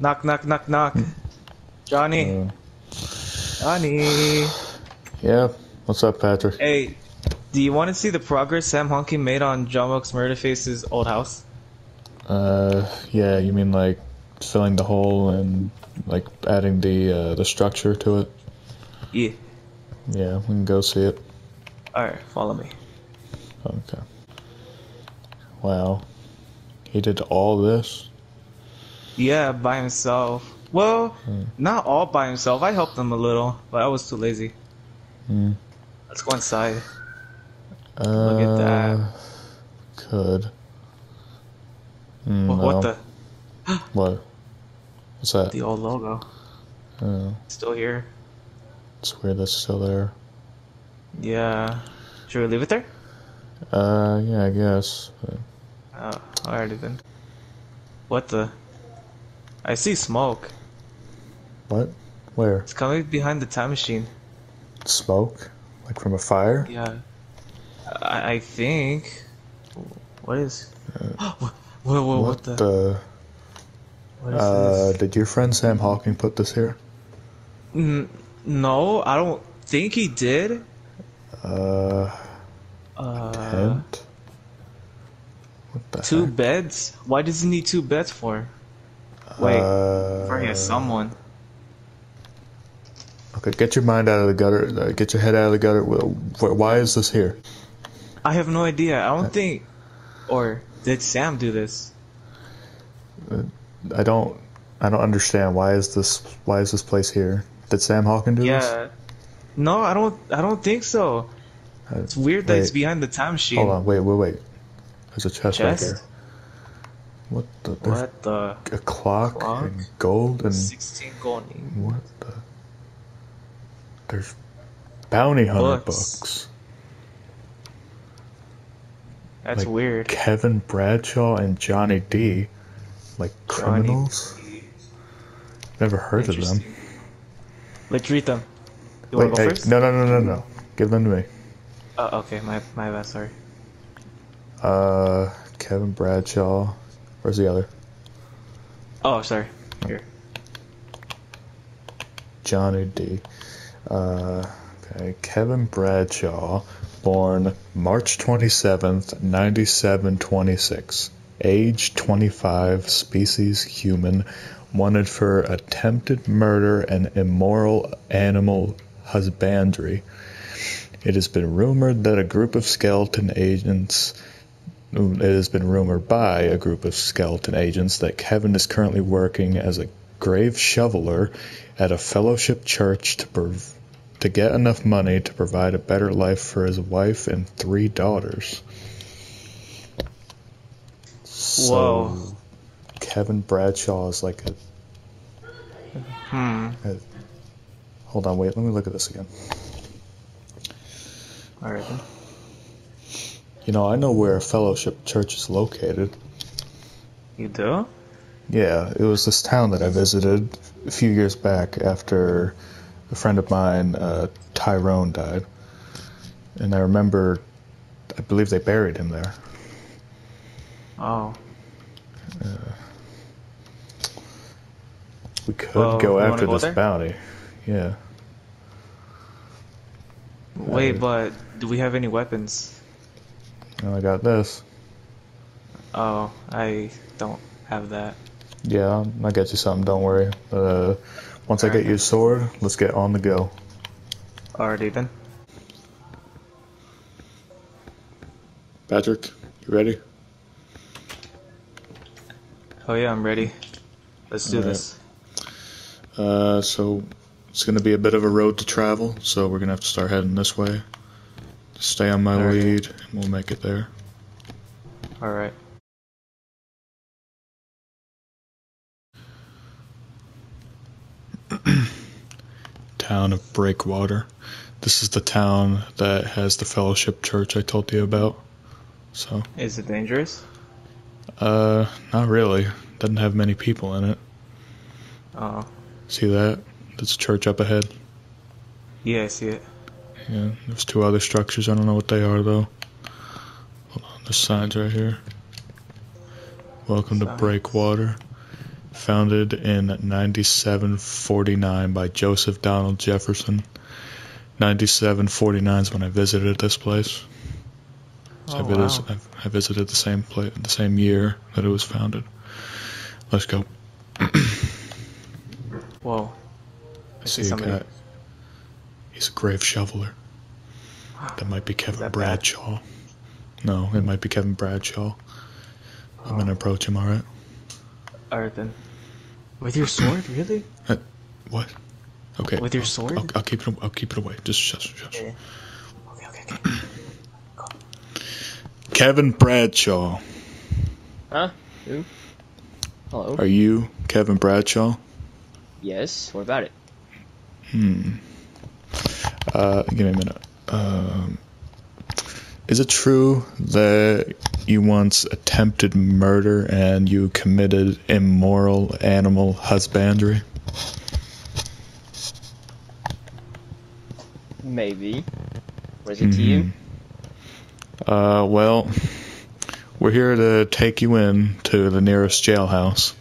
Knock, knock, knock, knock. Johnny. Johnny. yeah. What's up, Patrick? Hey, do you want to see the progress Sam Honky made on John Wilkes Murderface's old house? Uh, yeah. You mean like filling the hole and like adding the uh, the structure to it? Yeah. Yeah, we can go see it. Alright, follow me. Okay. Wow. He did all this. Yeah, by himself. Well, Hmm. not all by himself. I helped him a little, but I was too lazy. Hmm. Let's go inside. Uh, at that. Could. Mm, Wha- no. What the? What? What's that? The old logo. Oh, Still here. it's weird that's still there. Yeah. Should we leave it there? Uh, yeah, I guess. But Oh, alrighty then. What the? I see smoke. what? Where? It's coming behind the time machine. Smoke? Like from a fire? Yeah. I, I think. What is? what, what, what, what the? What is Uh, this? did your friend Sam Hawking put this here? N- no, I don't think he did. Uh, Uh, tent? What the two heck? beds? Why does he need two beds for? Wait, uh, for his someone. Okay, get your mind out of the gutter. Uh, get your head out of the gutter. Wh- wh- Why is this here? I have no idea. I don't think. Or did Sam do this? I don't. I don't understand. Why is this? Why is this place here? Did Sam Hawking do this? Yeah. No, I don't. I don't think so. Uh, It's weird that it's behind the time machine. Hold on. Wait. Wait. Wait. There's a chest, right Chest? What the? What the? a clock, Clock? and gold and 16 gold. what the? There's bounty hunter Books. books. That's Like, weird. Kevin Bradshaw and Johnny D, like criminals. D. Never heard of them. Let's read them. You Wait, wanna go hey, first? no, no, no, no, no. Give them to me. Oh, okay. My my bad. Sorry. Uh, Kevin Bradshaw. Where's the other? Oh, sorry. Here. Johnny D. Uh, okay, Kevin Bradshaw, born March 27th, 9726. Age 25, species human, wanted for attempted murder and immoral animal husbandry. It has been rumored that a group of skeleton agents. It has been rumored by a group of skeleton agents that Kevin is currently working as a grave shoveler at a fellowship church to prov- to get enough money to provide a better life for his wife and three daughters. So, Whoa. Kevin Bradshaw is like a. Hmm. Hold on, wait. Let me look at this again. All right. You know, I know where a fellowship church is located. You do? Yeah, it was this town that I visited a few years back after a friend of mine, uh, Tyrone, died. And I remember, I believe they buried him there. Oh. We could Well, go after go this there? bounty. Yeah. Wait, Uh, but do we have any weapons? Now I got this. Oh, I don't have that. Yeah, I'll, I'll get you something, don't worry. Uh, once I get you a sword, let's get on the go. Alrighty then. Patrick, you ready? Oh yeah, I'm ready. Let's do Alright. this. Uh, so it's gonna be a bit of a road to travel, so we're gonna have to start heading this way. Stay on my Alright. lead, and we'll make it there. Alright. Town of Breakwater. This is the town that has the Fellowship Church I told you about. So, Is it dangerous? uh, not really. Doesn't have many people in it. Oh. See that? That's a church up ahead. Yeah, I see it. Yeah, there's two other structures. I don't know what they are though. Hold on, there's signs right here. Welcome to Breakwater. founded in 9749 by Joseph Donald Jefferson. 9749 is when I visited this place. So Oh, I, visited, wow. I, I visited the same place, the same year that it was founded. Let's go. Whoa. I see a somebody. Guy. He's a grave shoveler. That might be Kevin that bad? Bradshaw. No, it might be Kevin Bradshaw. I'm gonna approach him. All right. Alright then. With your sword, really? What? Okay. With your I'll- sword? I'll, I'll keep it. I'll keep it away. Just shush, shush. Okay, okay, okay. Kevin Bradshaw. Huh? Who? Hello? Are you Kevin Bradshaw? Yes. What about it? Hmm. Uh, give me a minute. Um, is it true that you once attempted murder and you committed immoral animal husbandry? Maybe. What is it to you? Uh, well, we're here to take you in to the nearest jailhouse.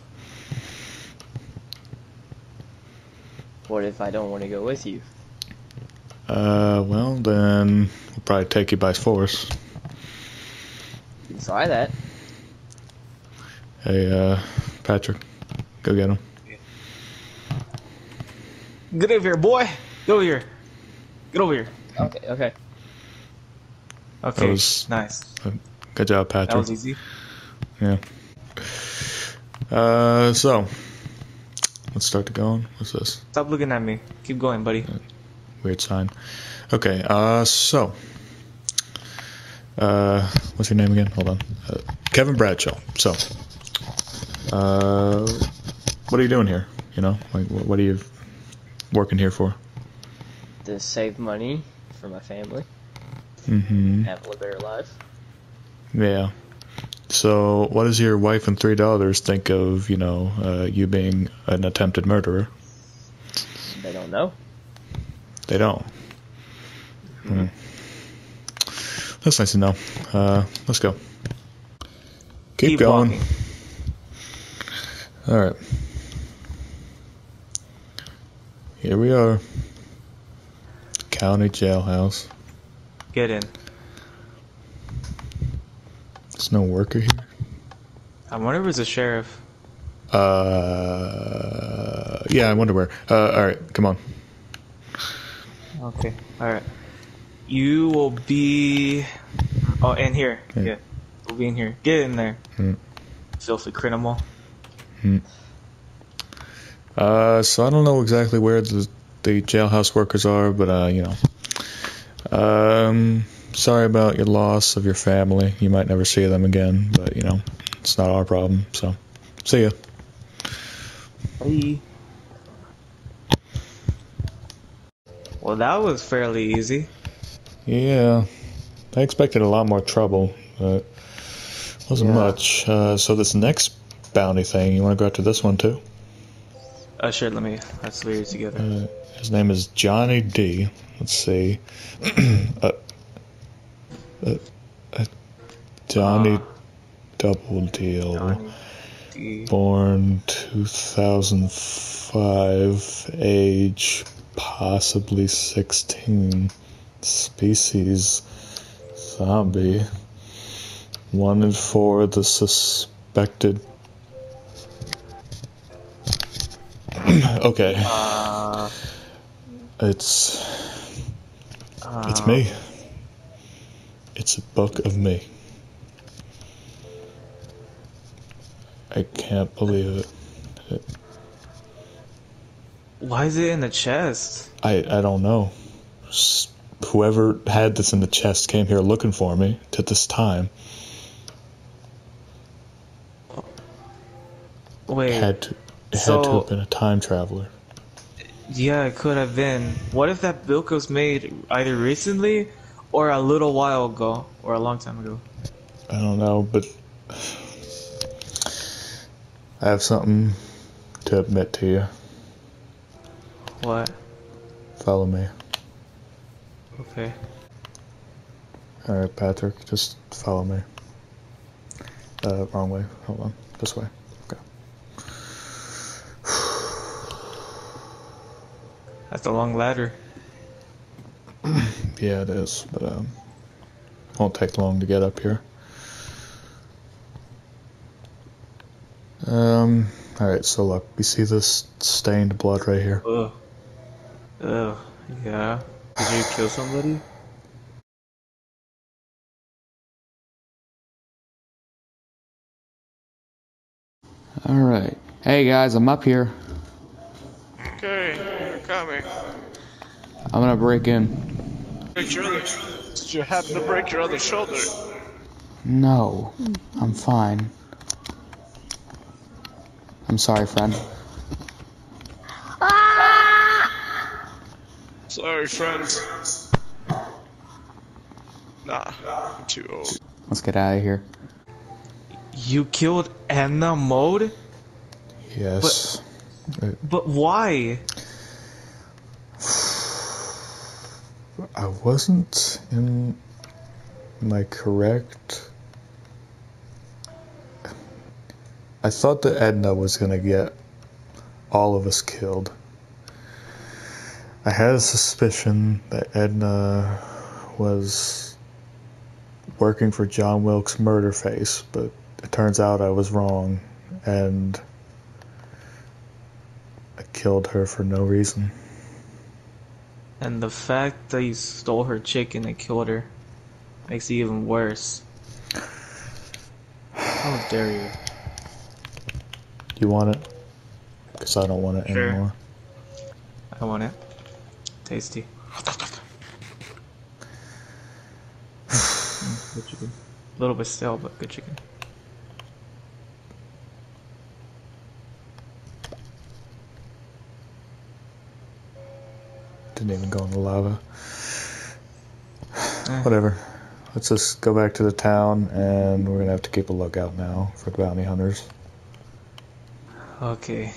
What if I don't want to go with you? Uh, well, then we'll probably take you by force. You try that. Hey, uh, Patrick, go get him. Get over here, boy! Get over here. Get over here. Okay, okay. Okay, was- nice. Good job, Patrick. That Patrick. was easy. Yeah. Uh, so let's start to go on. What's this? Stop looking at me. Keep going, buddy. Weird sign. Okay. Uh, so. Uh, what's your name again? Hold on. Uh, Kevin Bradshaw. So. Uh, what are you doing here? You know, like, wh- what are you working here for? To save money for my family, Mm-hmm. have a little better life. Yeah. So, what does your wife and three daughters think of, you know, uh, you being an attempted murderer? They don't know. They don't. Hmm. That's nice to know. Uh, let's go. Keep, Keep going. walking. All right. Here we are. County jailhouse. Get in. There's no worker here. I wonder if it's a sheriff. Uh, yeah, I wonder where. Uh, all right, come on. Okay. Alright. You will be. Oh, in here. Yeah. Yeah. We'll be in here. Get in there. Hmm. Filthy criminal. Uh, so I don't know exactly where the, the jailhouse workers are, but uh, you know, um, sorry about your loss of your family. You might never see them again, but you know, it's not our problem. So, see ya. Hey. Well, that was fairly easy. Yeah, I expected a lot more trouble, but wasn't Yeah. much. Uh, so this next bounty thing, you want to go after this one too? Uh, sure, let me. Let's read it together. Uh, his name is Johnny D. Let's see. uh, uh, uh, Johnny Uh, Doubledeal. Johnny D. Born 2005. Age possibly 16. Species zombie. One Wanted for the suspected. okay. Uh, It's uh, it's me. It's a book of me. I can't believe it. it. Why is it in the chest? I I don't know. Whoever had this in the chest came here looking for me to this time. Wait. Had to it had to have been a time traveler. Yeah, it could have been. What if that book was made either recently or a little while ago or a long time ago? I don't know, but I have something to admit to you. What? Follow me. Okay. Alright, Patrick, just follow me. Uh, wrong way. Hold on. This way. Okay. That's a long ladder. yeah, it is, but, um, won't take long to get up here. Um, alright, so look, we see this stained blood right here. Ugh. Ugh. Yeah. Did you kill somebody? Alright. Hey guys, I'm up here. Okay, you're coming. I'm gonna break in. Break your other. Did you happen to break your other shoulder? No, I'm fine. I'm sorry, friend. Sorry, friend. Nah, I'm too old. Let's get out of here. You killed Edna Mode? Yes. But why? I wasn't in my correct. I thought that Edna was gonna get all of us killed. I had a suspicion that Edna was working for John Wilkes Murderface, but it turns out I was wrong, and I killed her for no reason. And the fact that you stole her chicken and killed her makes it even worse. How dare you? You want it? Because I don't want it Sure. anymore. I want it. Tasty. Good chicken. A little bit stale, but good chicken. Didn't even go in the lava. Eh. Whatever. Let's just go back to the town, and we're gonna have to keep a lookout now for bounty hunters. Okay.